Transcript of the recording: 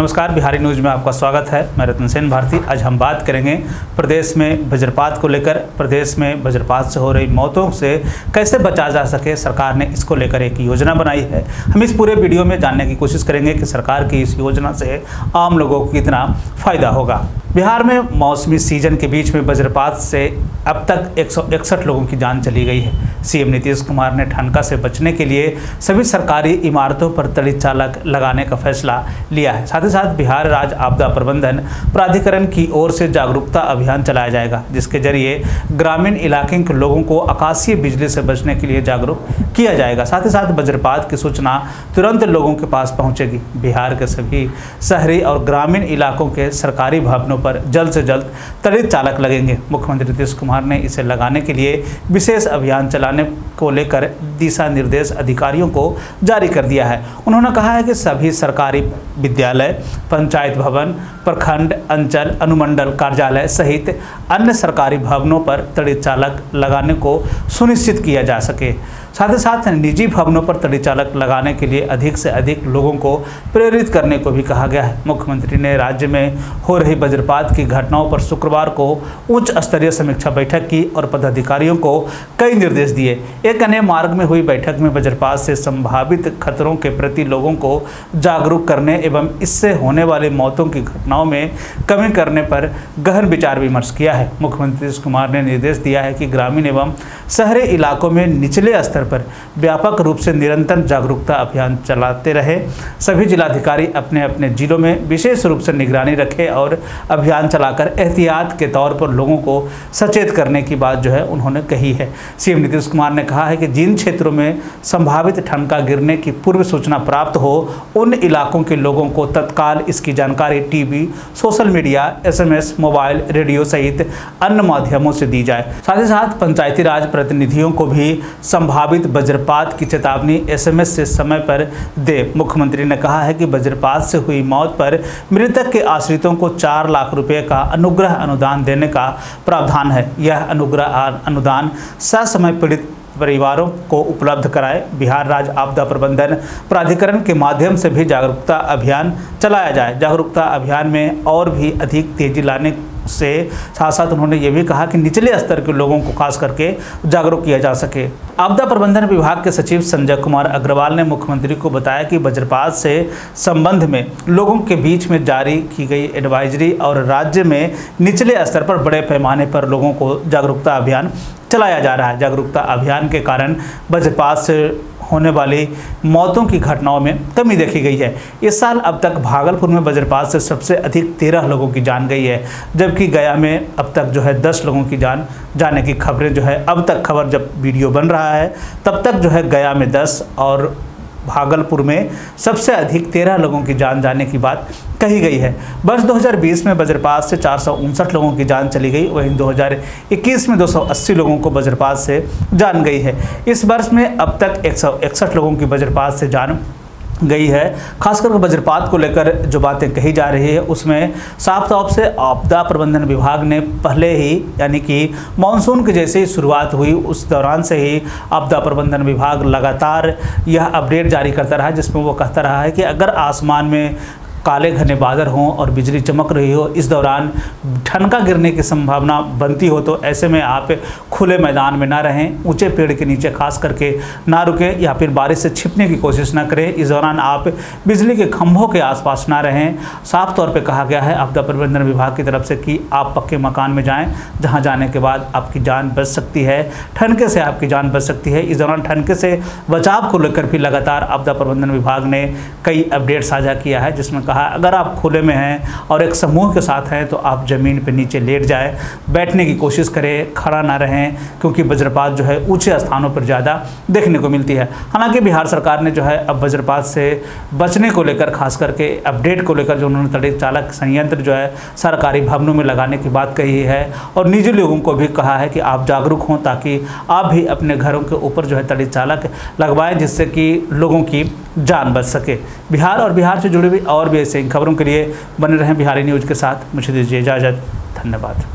नमस्कार, बिहारी न्यूज़ में आपका स्वागत है। मैं रतन सेन भारती। आज हम बात करेंगे प्रदेश में वज्रपात को लेकर। प्रदेश में वज्रपात से हो रही मौतों से कैसे बचा जा सके? सरकार ने इसको लेकर एक योजना बनाई है। हम इस पूरे वीडियो में जानने की कोशिश करेंगे कि सरकार की इस योजना से आम लोगों को कितना फ़ायदा होगा। बिहार में मौसमी सीज़न के बीच में वज्रपात से अब तक एक सौ इकसठ लोगों की जान चली गई है। सीएम नीतीश कुमार ने ठनका से बचने के लिए सभी सरकारी इमारतों पर तड़ित चालक लगाने का फैसला लिया है। साथ ही साथ बिहार राज्य आपदा प्रबंधन प्राधिकरण की ओर से जागरूकता अभियान चलाया जाएगा, जिसके ज़रिए ग्रामीण इलाके के लोगों को आकाशीय बिजली से बचने के लिए जागरूक किया जाएगा। साथ ही साथ वज्रपात की सूचना तुरंत लोगों के पास पहुंचेगी। बिहार के सभी शहरी और ग्रामीण इलाकों के सरकारी भवनों पर जल्द से जल्द तड़ित चालक लगेंगे। मुख्यमंत्री नीतीश कुमार ने इसे लगाने के लिए विशेष अभियान चलाने को लेकर दिशा निर्देश अधिकारियों को जारी कर दिया है। उन्होंने कहा है कि सभी सरकारी विद्यालय, पंचायत भवन, प्रखंड, अंचल, अनुमंडल कार्यालय सहित अन्य सरकारी भवनों पर तड़ित चालक लगाने को सुनिश्चित किया जा सके। साथ ही साथ निजी भवनों पर तड़ी चालक लगाने के लिए अधिक से अधिक लोगों को प्रेरित करने को भी कहा गया है। मुख्यमंत्री ने राज्य में हो रही वज्रपात की घटनाओं पर शुक्रवार को उच्च स्तरीय समीक्षा बैठक की और पदाधिकारियों को कई निर्देश दिए। एक अन्य मार्ग में हुई बैठक में वज्रपात से संभावित खतरों के प्रति लोगों को जागरूक करने एवं इससे होने वाली मौतों की घटनाओं में कमी करने पर गहन विचार विमर्श किया है। मुख्यमंत्री नीतीश कुमार ने निर्देश दिया है कि ग्रामीण एवं शहरी इलाकों में निचले स्तर पर व्यापक रूप से निरंतर जागरूकता अभियान चलाते रहे। सभी जिलाधिकारी अपने अपने जिलों में विशेष रूप से निगरानी रखें और अभियान चलाकर एहतियात के तौर पर लोगों को सचेत करने की बात जो है उन्होंने कही है। सीएम नीतीश कुमार ने कहा है कि जिन क्षेत्रों में संभावित ठनका गिरने की पूर्व सूचना प्राप्त हो, उन इलाकों के लोगों को तत्काल इसकी जानकारी TV, social media, SMS, mobile, radio सहित अन्य माध्यमों से दी जाए। साथ ही साथ पंचायती राज प्रतिनिधियों को भी संभावित संभावित वज्रपात की चेतावनी एसएमएस से समय पर दे। मुख्यमंत्री ने कहा है कि वज्रपात से हुई मौत पर मृतक के आश्रितों को चार लाख रुपए का अनुग्रह अनुदान देने का प्रावधान है। यह अनुग्रह अनुदान ससमय पीड़ित परिवारों को उपलब्ध कराए। बिहार राज्य आपदा प्रबंधन प्राधिकरण के माध्यम से भी जागरूकता अभियान चलाया जाए। जागरूकता अभियान में और भी अधिक तेज़ी लाने से साथ साथ उन्होंने ये भी कहा कि निचले स्तर के लोगों को खास करके जागरूक किया जा सके। आपदा प्रबंधन विभाग के सचिव संजय कुमार अग्रवाल ने मुख्यमंत्री को बताया कि वज्रपात से संबंध में लोगों के बीच में जारी की गई एडवाइजरी और राज्य में निचले स्तर पर बड़े पैमाने पर लोगों को जागरूकता अभियान चलाया जा रहा है। जागरूकता अभियान के कारण वज्रपात से होने वाली मौतों की घटनाओं में कमी देखी गई है। इस साल अब तक भागलपुर में वज्रपात से सबसे अधिक तेरह लोगों की जान गई है, जबकि गया में अब तक जो है दस लोगों की जान, जाने की खबरें जो है अब तक खबर जब वीडियो बन रहा है, तब तक जो है गया में दस और भागलपुर में सबसे अधिक तेरह लोगों की जान जाने की बात कही गई है। वर्ष 2020 में वज्रपात से चार सौ उनसठ लोगों की जान चली गई, वहीं 2021 में 280 लोगों को वज्रपात से जान गई है। इस वर्ष में अब तक एक सौ इकसठ लोगों की वज्रपात से जान गई है। खासकर वज्रपात को लेकर जो बातें कही जा रही है, उसमें साफ़ तौर से आपदा प्रबंधन विभाग ने पहले ही, यानी कि मानसून की जैसे ही शुरुआत हुई, उस दौरान से ही आपदा प्रबंधन विभाग लगातार यह अपडेट जारी करता रहा जिसमें वो कहता रहा है कि अगर आसमान में काले घने बादल हों और बिजली चमक रही हो, इस दौरान ठनका गिरने की संभावना बनती हो तो ऐसे में आप खुले मैदान में ना रहें, ऊँचे पेड़ के नीचे खास करके ना रुकें या फिर बारिश से छिपने की कोशिश ना करें। इस दौरान आप बिजली के खंभों के आसपास ना रहें। साफ़ तौर पर कहा गया है आपदा प्रबंधन विभाग की तरफ़ से कि आप पक्के मकान में जाएँ, जहाँ जाने के बाद आपकी जान बच सकती है। ठनके से आपकी जान बच सकती है। इस दौरान ठनके से बचाव को लेकर भी लगातार आपदा प्रबंधन विभाग ने कई अपडेट साझा किया है, जिसमें कहा, अगर आप खुले में हैं और एक समूह के साथ हैं तो आप ज़मीन पर नीचे लेट जाए, बैठने की कोशिश करें, खड़ा ना रहें, क्योंकि वज्रपात जो है ऊँचे स्थानों पर ज़्यादा देखने को मिलती है। हालाँकि बिहार सरकार ने जो है अब वज्रपात से बचने को लेकर, खास करके अपडेट को लेकर जो उन्होंने तड़ित चालक संयंत्र जो है सरकारी भवनों में लगाने की बात कही है और निजी लोगों को भी कहा है कि आप जागरूक हों ताकि आप भी अपने घरों के ऊपर जो है तड़ित चालक लगवाएँ, जिससे कि लोगों की जान बच सके। बिहार और बिहार से जुड़ी हुई और भी ऐसे खबरों के लिए बने रहें बिहारी न्यूज़ के साथ। मुझे दीजिए इजाज़त। धन्यवाद।